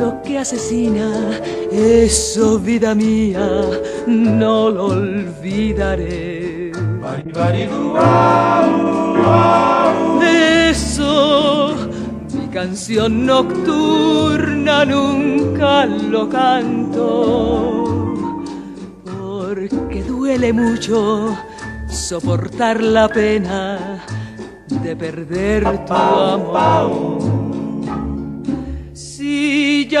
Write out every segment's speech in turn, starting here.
Eso que asesina, eso vida mía, no lo olvidaré. Eso, mi canción nocturna nunca lo canto, porque duele mucho soportar la pena de perder tu amor.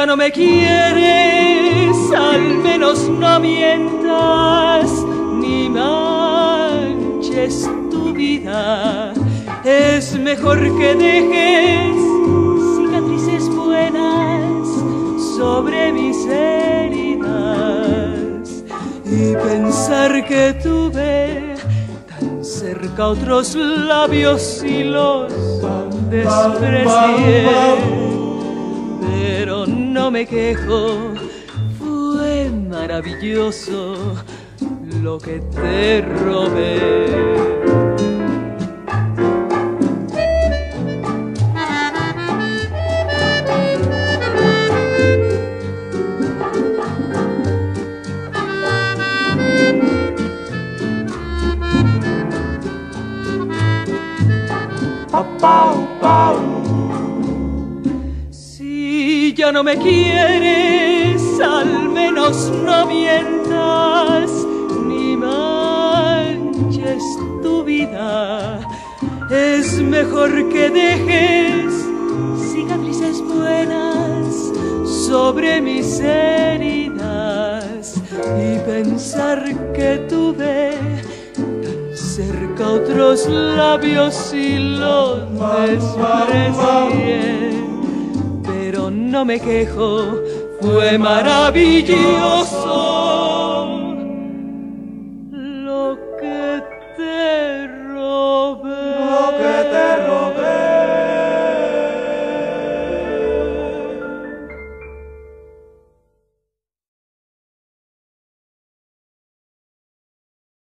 Ya no me quieres, al menos no mientas ni manches tu vida. Es mejor que dejes cicatrices buenas sobre mis heridas y pensar que tuve tan cerca otros labios y los desprecié me quejo, fue maravilloso lo que te robé. Si ya no me quieres, al menos no mientas ni manches tu vida. Es mejor que dejes cicatrices buenas sobre mis heridas y pensar que tuve tan cerca otros labios y los desprecié no me quejo, fue maravilloso lo que te.